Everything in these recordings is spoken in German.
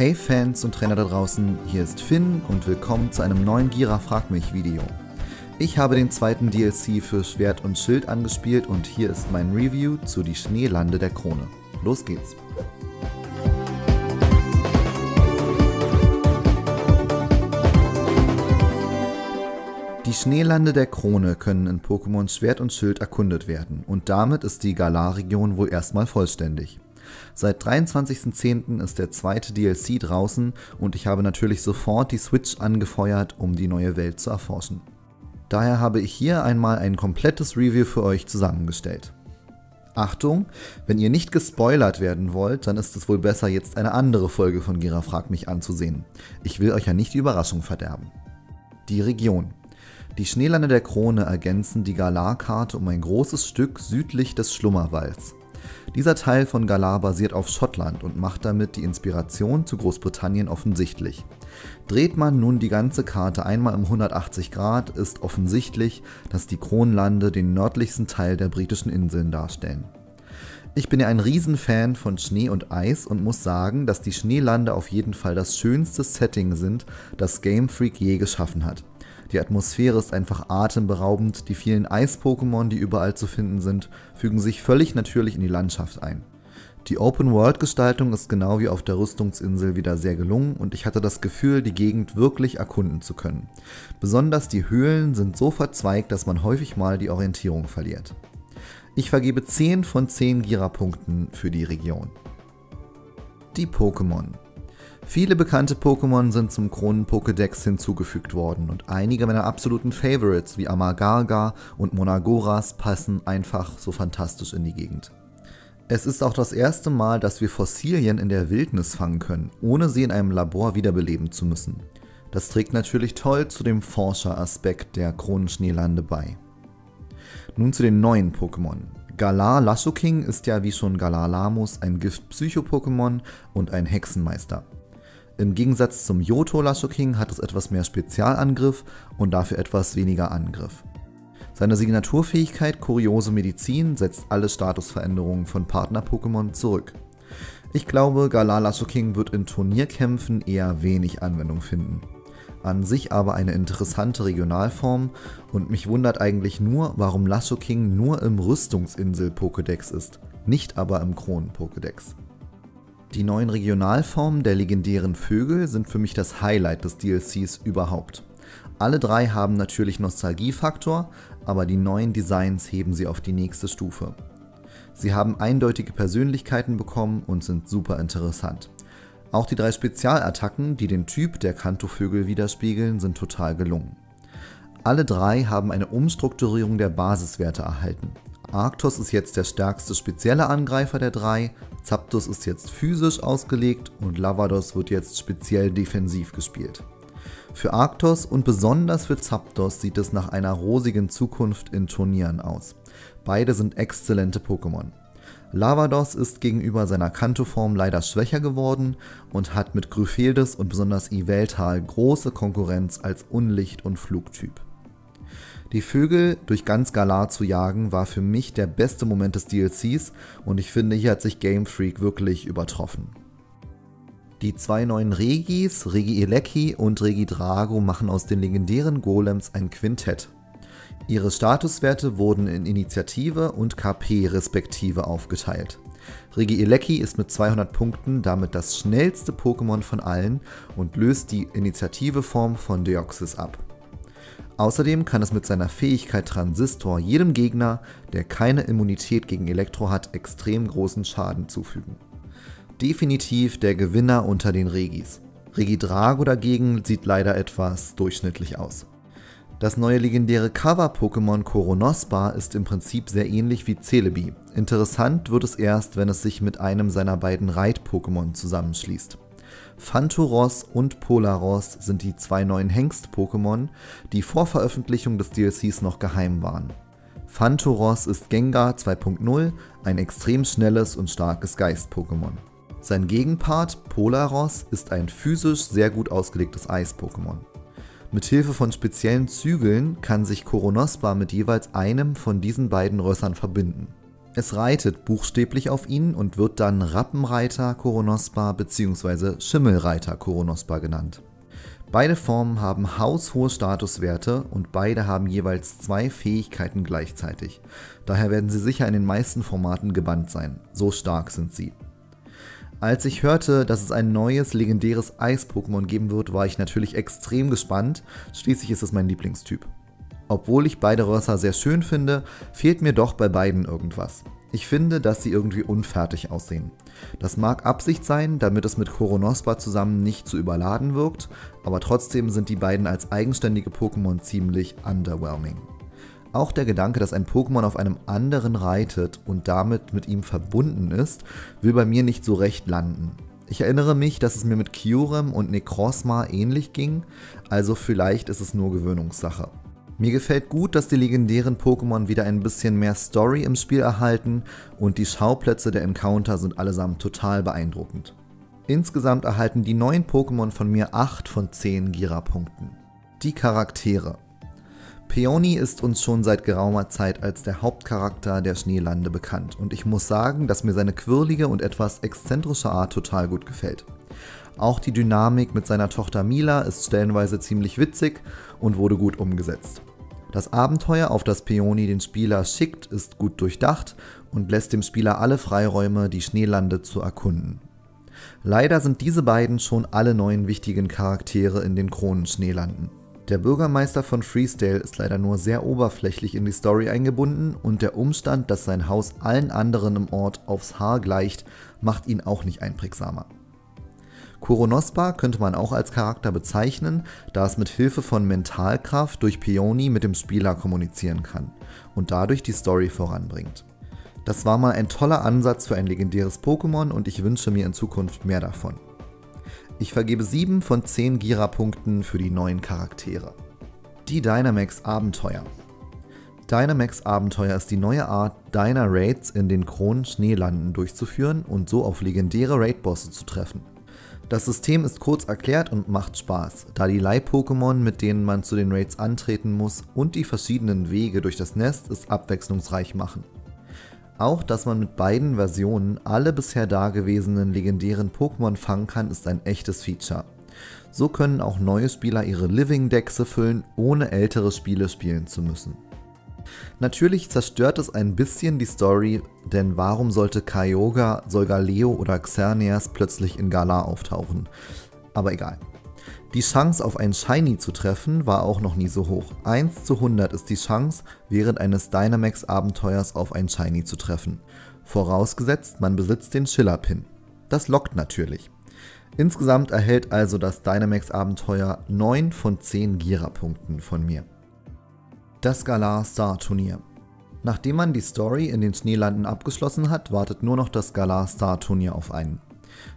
Hey Fans und Trainer da draußen, hier ist Finn und willkommen zu einem neuen Gira Frag mich Video. Ich habe den zweiten DLC für Schwert und Schild angespielt und hier ist mein Review zu die Schneelande der Krone. Los geht's! Die Schneelande der Krone können in Pokémon Schwert und Schild erkundet werden und damit ist die Galar-Region wohl erstmal vollständig. Seit 23.10. ist der zweite DLC draußen und ich habe natürlich sofort die Switch angefeuert, um die neue Welt zu erforschen. Daher habe ich hier einmal ein komplettes Review für euch zusammengestellt. Achtung, wenn ihr nicht gespoilert werden wollt, dann ist es wohl besser, jetzt eine andere Folge von Gira fragt mich anzusehen. Ich will euch ja nicht die Überraschung verderben. Die Region. Die Schneelande der Krone ergänzen die Galar-Karte um ein großes Stück südlich des Schlummerwalds. Dieser Teil von Galar basiert auf Schottland und macht damit die Inspiration zu Großbritannien offensichtlich. Dreht man nun die ganze Karte einmal um 180 Grad, ist offensichtlich, dass die Kronlande den nördlichsten Teil der britischen Inseln darstellen. Ich bin ja ein Riesenfan von Schnee und Eis und muss sagen, dass die Schneelande auf jeden Fall das schönste Setting sind, das Game Freak je geschaffen hat. Die Atmosphäre ist einfach atemberaubend, die vielen Eis-Pokémon, die überall zu finden sind, fügen sich völlig natürlich in die Landschaft ein. Die Open-World-Gestaltung ist genau wie auf der Rüstungsinsel wieder sehr gelungen und ich hatte das Gefühl, die Gegend wirklich erkunden zu können. Besonders die Höhlen sind so verzweigt, dass man häufig mal die Orientierung verliert. Ich vergebe 10 von 10 Gira-Punkten für die Region. Die Pokémon. Viele bekannte Pokémon sind zum Kronen-Pokédex hinzugefügt worden und einige meiner absoluten Favorites wie Amagarga und Monagoras passen einfach so fantastisch in die Gegend. Es ist auch das erste Mal, dass wir Fossilien in der Wildnis fangen können, ohne sie in einem Labor wiederbeleben zu müssen. Das trägt natürlich toll zu dem Forscheraspekt der Kronenschneelande bei. Nun zu den neuen Pokémon. Galar Lashoking ist ja wie schon Galar Lamus ein Gift-Psycho-Pokémon und ein Hexenmeister. Im Gegensatz zum Yoto Lashoking hat es etwas mehr Spezialangriff und dafür etwas weniger Angriff. Seine Signaturfähigkeit Kuriose Medizin setzt alle Statusveränderungen von Partner-Pokémon zurück. Ich glaube, Galar Lashoking wird in Turnierkämpfen eher wenig Anwendung finden. An sich aber eine interessante Regionalform und mich wundert eigentlich nur, warum Lashoking nur im Rüstungsinsel-Pokédex ist, nicht aber im Kronen-Pokédex. Die neuen Regionalformen der legendären Vögel sind für mich das Highlight des DLCs überhaupt. Alle drei haben natürlich Nostalgiefaktor, aber die neuen Designs heben sie auf die nächste Stufe. Sie haben eindeutige Persönlichkeiten bekommen und sind super interessant. Auch die drei Spezialattacken, die den Typ der Kantovögel widerspiegeln, sind total gelungen. Alle drei haben eine Umstrukturierung der Basiswerte erhalten. Arctos ist jetzt der stärkste spezielle Angreifer der drei, Zapdos ist jetzt physisch ausgelegt und Lavados wird jetzt speziell defensiv gespielt. Für Arctos und besonders für Zapdos sieht es nach einer rosigen Zukunft in Turnieren aus. Beide sind exzellente Pokémon. Lavados ist gegenüber seiner Kantoform leider schwächer geworden und hat mit Grypheldes und besonders Yveltal große Konkurrenz als Unlicht- und Flugtyp. Die Vögel durch ganz Galar zu jagen war für mich der beste Moment des DLCs und ich finde, hier hat sich Game Freak wirklich übertroffen. Die zwei neuen Regis, Regi Eleki und Regi Drago, machen aus den legendären Golems ein Quintett. Ihre Statuswerte wurden in Initiative und KP respektive aufgeteilt. Regi Eleki ist mit 200 Punkten damit das schnellste Pokémon von allen und löst die Initiativeform von Deoxys ab. Außerdem kann es mit seiner Fähigkeit Transistor jedem Gegner, der keine Immunität gegen Elektro hat, extrem großen Schaden zufügen. Definitiv der Gewinner unter den Regis. Regidrago dagegen sieht leider etwas durchschnittlich aus. Das neue legendäre Cover-Pokémon Koronospa ist im Prinzip sehr ähnlich wie Celebi. Interessant wird es erst, wenn es sich mit einem seiner beiden Reit-Pokémon zusammenschließt. Phantoros und Polaros sind die zwei neuen Hengst-Pokémon, die vor Veröffentlichung des DLCs noch geheim waren. Phantoros ist Gengar 2.0, ein extrem schnelles und starkes Geist-Pokémon. Sein Gegenpart Polaros ist ein physisch sehr gut ausgelegtes Eis-Pokémon. Mithilfe von speziellen Zügeln kann sich Koronospa mit jeweils einem von diesen beiden Rössern verbinden. Es reitet buchstäblich auf ihn und wird dann Rappenreiter Koronospa bzw. Schimmelreiter Koronospa genannt. Beide Formen haben haushohe Statuswerte und beide haben jeweils zwei Fähigkeiten gleichzeitig. Daher werden sie sicher in den meisten Formaten gebannt sein. So stark sind sie. Als ich hörte, dass es ein neues legendäres Eis-Pokémon geben wird, war ich natürlich extrem gespannt. Schließlich ist es mein Lieblingstyp. Obwohl ich beide Rösser sehr schön finde, fehlt mir doch bei beiden irgendwas. Ich finde, dass sie irgendwie unfertig aussehen. Das mag Absicht sein, damit es mit Koronospa zusammen nicht zu überladen wirkt, aber trotzdem sind die beiden als eigenständige Pokémon ziemlich underwhelming. Auch der Gedanke, dass ein Pokémon auf einem anderen reitet und damit mit ihm verbunden ist, will bei mir nicht so recht landen. Ich erinnere mich, dass es mir mit Kyurem und Necrozma ähnlich ging, also vielleicht ist es nur Gewöhnungssache. Mir gefällt gut, dass die legendären Pokémon wieder ein bisschen mehr Story im Spiel erhalten und die Schauplätze der Encounter sind allesamt total beeindruckend. Insgesamt erhalten die neuen Pokémon von mir 8 von 10 Gira-Punkten. Die Charaktere. Peony ist uns schon seit geraumer Zeit als der Hauptcharakter der Schneelande bekannt und ich muss sagen, dass mir seine quirlige und etwas exzentrische Art total gut gefällt. Auch die Dynamik mit seiner Tochter Mila ist stellenweise ziemlich witzig und wurde gut umgesetzt. Das Abenteuer, auf das Peony den Spieler schickt, ist gut durchdacht und lässt dem Spieler alle Freiräume, die Schneelande zu erkunden. Leider sind diese beiden schon alle neuen wichtigen Charaktere in den Kronen-Schneelanden. Der Bürgermeister von Freesdale ist leider nur sehr oberflächlich in die Story eingebunden und der Umstand, dass sein Haus allen anderen im Ort aufs Haar gleicht, macht ihn auch nicht einprägsamer. Koronospa könnte man auch als Charakter bezeichnen, da es mit Hilfe von Mentalkraft durch Peony mit dem Spieler kommunizieren kann und dadurch die Story voranbringt. Das war mal ein toller Ansatz für ein legendäres Pokémon und ich wünsche mir in Zukunft mehr davon. Ich vergebe 7 von 10 Gira-Punkten für die neuen Charaktere. Die Dynamax Abenteuer. Dynamax Abenteuer ist die neue Art, Dyna Raids in den Kronen Schneelanden durchzuführen und so auf legendäre Raid-Bosse zu treffen. Das System ist kurz erklärt und macht Spaß, da die Leih-Pokémon, mit denen man zu den Raids antreten muss, und die verschiedenen Wege durch das Nest es abwechslungsreich machen. Auch, dass man mit beiden Versionen alle bisher dagewesenen legendären Pokémon fangen kann, ist ein echtes Feature. So können auch neue Spieler ihre Living-Dexe füllen, ohne ältere Spiele spielen zu müssen. Natürlich zerstört es ein bisschen die Story, denn warum sollte Kyogre, Solgaleo oder Xerneas plötzlich in Galar auftauchen? Aber egal. Die Chance auf ein Shiny zu treffen war auch noch nie so hoch. 1 zu 100 ist die Chance, während eines Dynamax-Abenteuers auf ein Shiny zu treffen. Vorausgesetzt, man besitzt den Schiller-Pin. Das lockt natürlich. Insgesamt erhält also das Dynamax-Abenteuer 9 von 10 Gira-Punkten von mir. Das Galar Star Turnier. Nachdem man die Story in den Schneelanden abgeschlossen hat, wartet nur noch das Galar Star Turnier auf einen.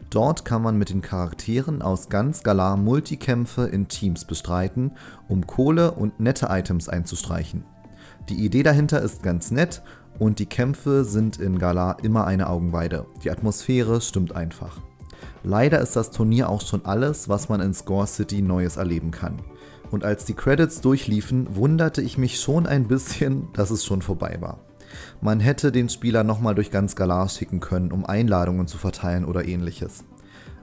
Dort kann man mit den Charakteren aus ganz Galar Multikämpfe in Teams bestreiten, um Kohle und nette Items einzustreichen. Die Idee dahinter ist ganz nett und die Kämpfe sind in Galar immer eine Augenweide. Die Atmosphäre stimmt einfach. Leider ist das Turnier auch schon alles, was man in Score City Neues erleben kann und als die Credits durchliefen, wunderte ich mich schon ein bisschen, dass es schon vorbei war. Man hätte den Spieler nochmal durch ganz Galar schicken können, um Einladungen zu verteilen oder ähnliches.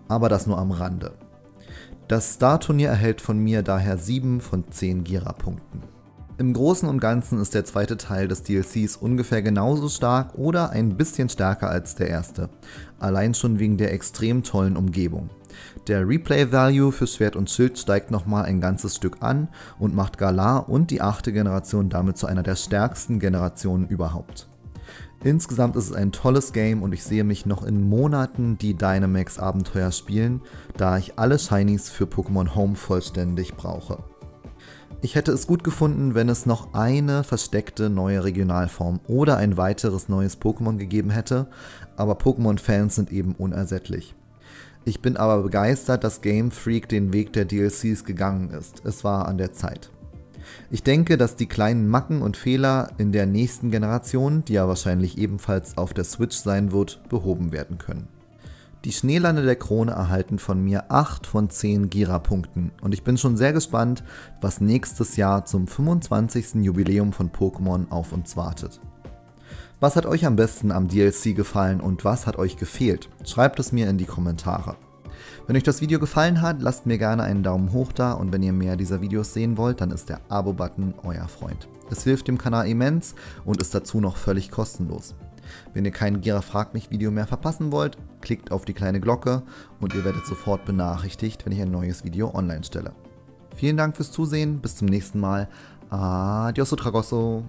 Aber das nur am Rande. Das Star-Turnier erhält von mir daher 7 von 10 Gira-Punkten. Im Großen und Ganzen ist der zweite Teil des DLCs ungefähr genauso stark oder ein bisschen stärker als der erste, allein schon wegen der extrem tollen Umgebung. Der Replay-Value für Schwert und Schild steigt nochmal ein ganzes Stück an und macht Galar und die achte Generation damit zu einer der stärksten Generationen überhaupt. Insgesamt ist es ein tolles Game und ich sehe mich noch in Monaten die Dynamax Abenteuer spielen, da ich alle Shinies für Pokémon Home vollständig brauche. Ich hätte es gut gefunden, wenn es noch eine versteckte neue Regionalform oder ein weiteres neues Pokémon gegeben hätte, aber Pokémon-Fans sind eben unersättlich. Ich bin aber begeistert, dass Game Freak den Weg der DLCs gegangen ist. Es war an der Zeit. Ich denke, dass die kleinen Macken und Fehler in der nächsten Generation, die ja wahrscheinlich ebenfalls auf der Switch sein wird, behoben werden können. Die Schneelande der Krone erhalten von mir 8 von 10 Gira-Punkten und ich bin schon sehr gespannt, was nächstes Jahr zum 25. Jubiläum von Pokémon auf uns wartet. Was hat euch am besten am DLC gefallen und was hat euch gefehlt? Schreibt es mir in die Kommentare. Wenn euch das Video gefallen hat, lasst mir gerne einen Daumen hoch da und wenn ihr mehr dieser Videos sehen wollt, dann ist der Abo-Button euer Freund. Es hilft dem Kanal immens und ist dazu noch völlig kostenlos. Wenn ihr kein Gera fragt mich Video mehr verpassen wollt, klickt auf die kleine Glocke und ihr werdet sofort benachrichtigt, wenn ich ein neues Video online stelle. Vielen Dank fürs Zusehen, bis zum nächsten Mal. Adios, Tragosso.